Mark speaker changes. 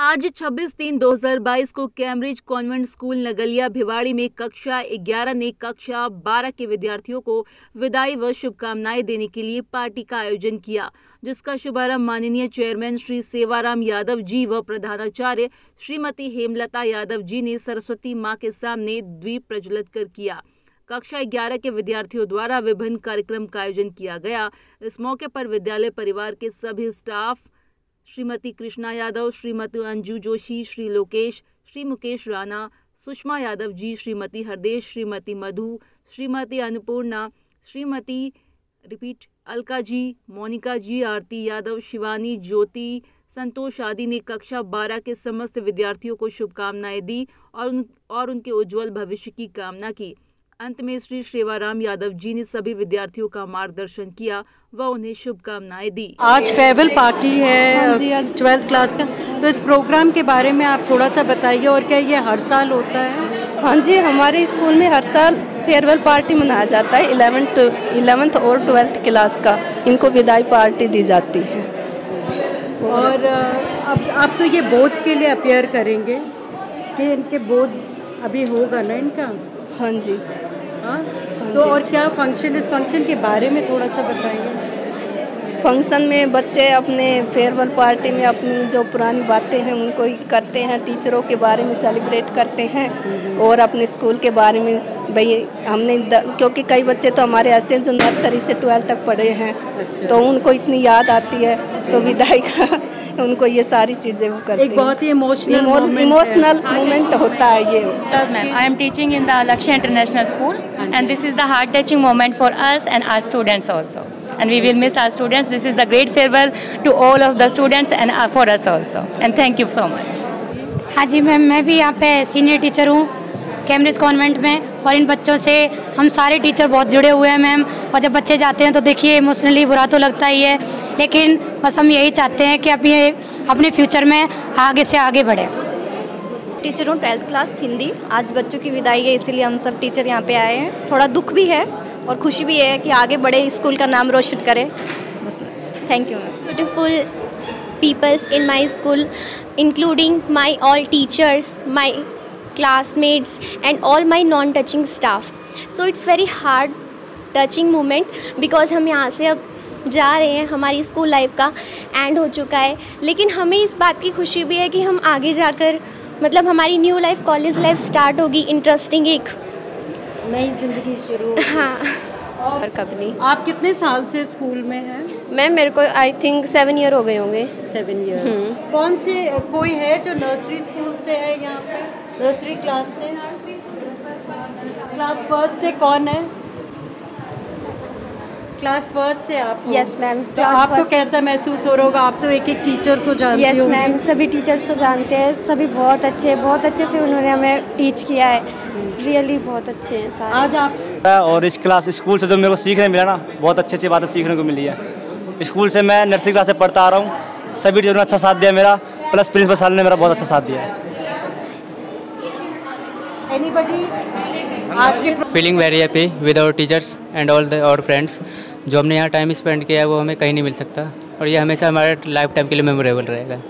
Speaker 1: आज 26 तीन 2022 को Cambridge convent school Nagaliya Bhiwadi में कक्षा 11 ने कक्षा 12 के विद्यार्थियों को विदाई व शुभकामनाएँ देने के लिए पार्टी का आयोजन किया, जिसका शुभारंभ माननीय चेयरमैन श्री सेवाराम यादव जी व प्रधानाचार्य श्रीमती हेमलता यादव जी ने सरस्वती माँ के सामने द्वीप प्रज्वलित कर किया। कक्षा ग्यारह के विद्यार्थियों द्वारा विभिन्न कार्यक्रम का आयोजन किया गया। इस मौके पर विद्यालय परिवार के सभी स्टाफ श्रीमती कृष्णा यादव, श्रीमती अंजू जोशी, श्री लोकेश, श्री मुकेश राणा, सुषमा यादव जी, श्रीमती हरदेश, श्रीमती मधु, श्रीमती अन्नपूर्णा, श्रीमती, रिपीट, अलका जी, मोनिका जी, आरती यादव, शिवानी, ज्योति, संतोष आदि ने कक्षा 12 के समस्त विद्यार्थियों को शुभकामनाएँ दी और उन, और उनके उज्जवल भविष्य की कामना की। अंत में श्री शेवाराम यादव जी ने सभी विद्यार्थियों का मार्गदर्शन किया व उन्हें शुभकामनाएँ दी।
Speaker 2: आज फेयरवेल पार्टी है ट्वेल्थ क्लास का। तो इस प्रोग्राम के बारे में आप थोड़ा सा बताइए और क्या ये हर साल होता है?
Speaker 3: हाँ जी हमारे स्कूल में हर साल फेयरवेल पार्टी मनाया जाता है इलेवेंथ इलेवेंथ और ट्वेल्थ क्लास का। इनको विदाई पार्टी दी जाती है।
Speaker 2: और अब आप तो ये बोर्ड्स के लिए अपेयर करेंगे। कि इनके बोर्ड्स अभी होगा ना इनका?
Speaker 3: हाँ जी।
Speaker 2: हाँ? तो और क्या फ़ंक्शन इस फ़ंक्शन के बारे में थोड़ा सा बताइए।
Speaker 3: फ़ंक्शन में बच्चे अपने फेयरवेल पार्टी में अपनी जो पुरानी बातें हैं उनको ही करते हैं टीचरों के बारे में सेलिब्रेट करते हैं और अपने स्कूल के बारे में भाई हमने क्योंकि कई बच्चे तो हमारे ऐसे हैं जो नर्सरी से ट्वेल्थ तक पढ़े हैं अच्छा। तो उनको इतनी याद आती है तो विदाई का उनको ये सारी चीज़ें वो करते
Speaker 2: एक बहुत ही इमोशनल
Speaker 3: इमोशनल मोमेंट होता है ये।
Speaker 4: I am teaching in the Lakshya international school and this is the heart touching moment for us and our students also and we will miss our students. This is the great farewell to all of the students and for us also. And thank you so much.
Speaker 5: हाँ जी ma'am मैं भी यहाँ पे senior teacher हूँ Cambridge convent में और इन बच्चों से हम सारे टीचर बहुत जुड़े हुए हैं मैम और जब बच्चे जाते हैं तो देखिए इमोशनली बुरा तो लगता ही है। लेकिन बस हम यही चाहते हैं कि अब ये अपने फ्यूचर में आगे से आगे बढ़े।
Speaker 6: टीचर हूँ ट्वेल्थ क्लास हिंदी। आज बच्चों की विदाई है इसीलिए हम सब टीचर यहाँ पे आए हैं। थोड़ा दुख भी है और खुशी भी है कि आगे बढ़े स्कूल का नाम रोशन करें। बस thank you ma'am
Speaker 7: beautiful peoples in my school including my all teachers my classmates and all my non touching staff. So it's very hard touching moment because हम यहाँ से अब जा रहे हैं हमारी स्कूल लाइफ का एंड हो चुका है। लेकिन हमें इस बात की खुशी भी है कि हम आगे जाकर मतलब हमारी new life college life start होगी। इंटरेस्टिंग एक।
Speaker 2: नई ज़िंदगी शुरू
Speaker 6: हाँ।
Speaker 2: और कब नहीं। आप कितने साल से स्कूल में हैं?
Speaker 6: मैम मेरे को आई थिंक सेवन ईयर हो गए होंगे।
Speaker 2: सेवन ईयर कौन से कोई है जो नर्सरी स्कूल से है यहाँ पे? नर्सरी क्लास से? क्लास फ़र्स्ट से कौन है? क्लास फ़र्स्ट से आप
Speaker 6: यस मैम
Speaker 2: तो आपको कैसा महसूस हो रहा होगा? आप तो एक एक टीचर को जानते
Speaker 6: यस मैम सभी टीचर्स को जानते हैं। सभी बहुत अच्छे बहुत अच्छे से उन्होंने हमें टीच किया है। रियली बहुत अच्छे हैं सारे।
Speaker 2: आज आप
Speaker 8: और इस क्लास स्कूल से जो मेरे को सीखने मिला ना बहुत अच्छी अच्छी बातें सीखने को मिली है। स्कूल से मैं नर्सरी क्लास से पढ़ता आ रहा हूँ। सभी टीचरों ने अच्छा साथ दिया मेरा। प्लस प्रिंसिपल साल ने मेरा बहुत अच्छा साथ दिया है।
Speaker 2: आज के
Speaker 9: feeling very happy with our teachers and all the our friends जो हमने यहाँ टाइम स्पेंड किया है, वो हमें कहीं नहीं मिल सकता। और ये हमेशा हमारे लाइफ टाइम के लिए मेमोरेबल रहेगा।